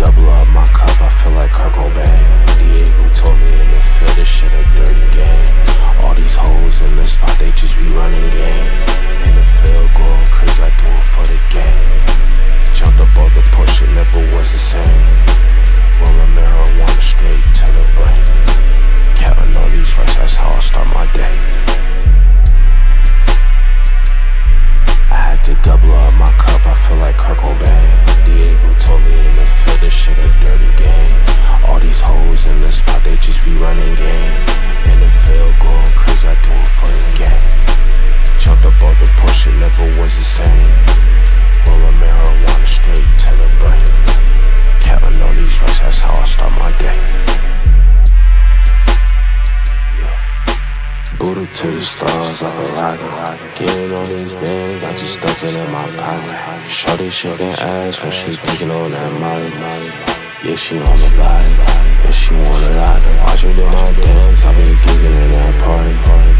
Double up my cup, I feel like Kurt Cobain. Diego told me in the field, this shit a dirty game. All these hoes in the spot, they just be running game. In the field, going crazy, I do it for the game. Jumped up all the push, it never was the same. Rolling marijuana straight to the brain. Counting all these racks, that's how I start my day. I had to double up my cup, I feel like Kurt this shit a dirty game. All these hoes in the spot, they just be running game. And the field going crazy, I do it for the game. Jumped up all the push, it never was the same. Buddha to the stars like a rocket. Getting on these bands, I just stuck it in my pocket. Shorty shaking ass when she's picking on that molly. Yeah, she on the body. Yeah, she want a lot. Watch me do my dance, I be geeking in that party.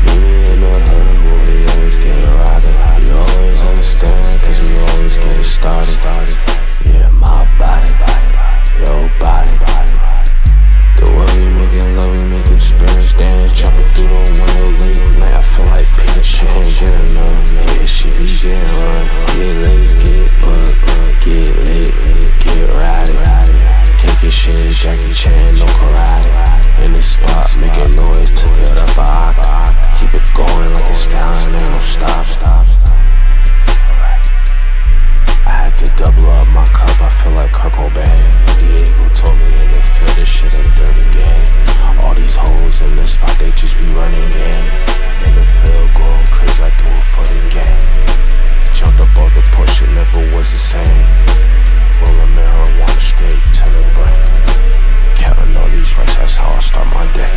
Meet me in the hood, where we always get a rocket. You always understand, cause you always get it started. Shit, Jackie Chan, no karate. In the spot, making noise, took it up a octave. Keep it going like it's down, ain't no stop. I had to double up my cup, I feel like Kurt Cobain. Diego told me in the field, this shit a dirty game. All these hoes in the spot, they just be running marijuana straight to